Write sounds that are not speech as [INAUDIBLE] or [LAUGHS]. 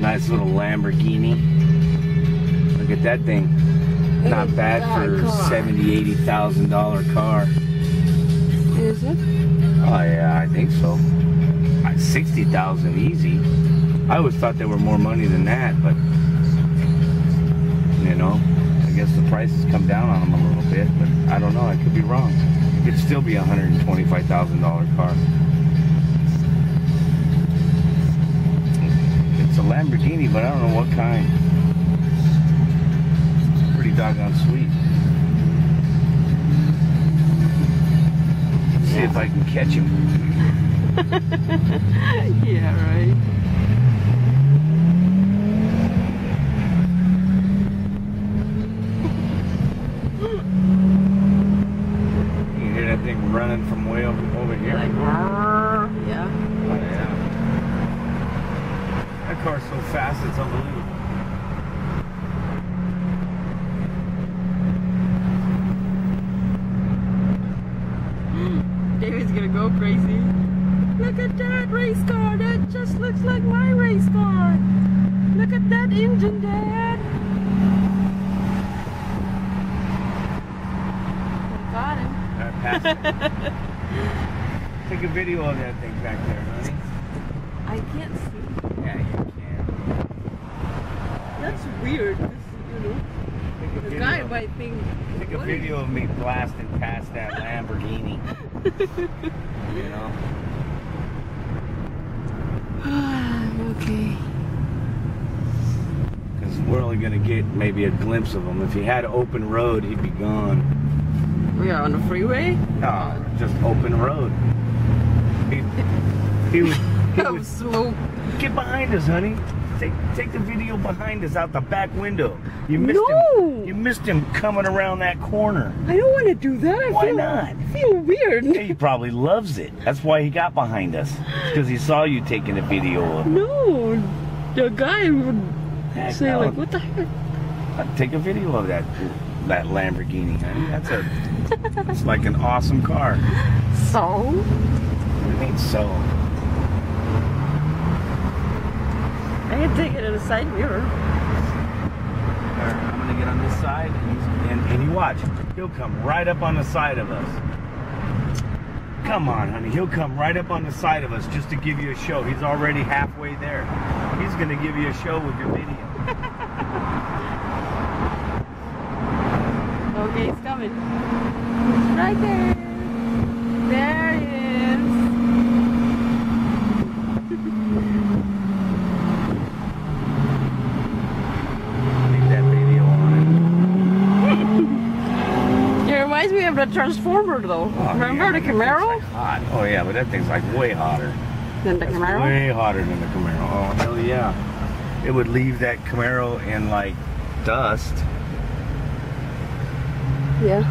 Nice little Lamborghini. Look at that thing. Not bad for car. seventy, eighty thousand dollar car. Is it? Oh yeah, I think so. Uh, Sixty thousand easy. I always thought they were more money than that, but you know, I guess the prices come down on them a little bit. But I don't know. I could be wrong. It could still be a hundred and twenty-five thousand dollar car. Lamborghini, but I don't know what kind. It's pretty doggone sweet. See if I can catch him. [LAUGHS] Yeah, right. You hear that thing running from way over, over here. Like, yeah. oh, yeah. That car's so fast, it's unbelievable. [GASPS] David's gonna go crazy. Look at that race car. That just looks like my race car. Look at that engine, Dad. Got him. Pass. [LAUGHS] Take a video of that thing back there, honey. I can't see. Yeah, you can. That's weird. 'cause, You know, Take a the video. guy might think. Take a video of me blasting past that Lamborghini. [LAUGHS] you know? [SIGHS] okay. Because we're only going to get maybe a glimpse of him. If he had open road, he'd be gone. We are on the freeway. No, just open road. He, he would, [LAUGHS] Oh, would get behind us, honey. Take take the video behind us out the back window. You missed No. him. You missed him coming around that corner. I don't want to do that. I Why feel, not? I feel weird. He probably loves it. That's why he got behind us. Because he saw you taking a video of him. No, the guy would Heck say no. like, "What the heck?" I'd Take a video of that that Lamborghini, honey. That's a it's like an awesome car. [LAUGHS] So What do you mean so? I [LAUGHS] can take it in a side mirror. Alright, I'm gonna get on this side and, and, and you watch. He'll come right up on the side of us. Come on, honey. He'll come right up on the side of us just to give you a show. He's already halfway there. He's gonna give you a show with your video. [LAUGHS] Okay, he's coming. Right there. There it is. Leave that video on. It reminds me of the Transformer though. Oh, Remember yeah, the Camaro? like hot. Oh yeah, but that thing's like way hotter. Than the That's Camaro? way hotter than the Camaro. Oh hell yeah! It would leave that Camaro in like dust. Yeah.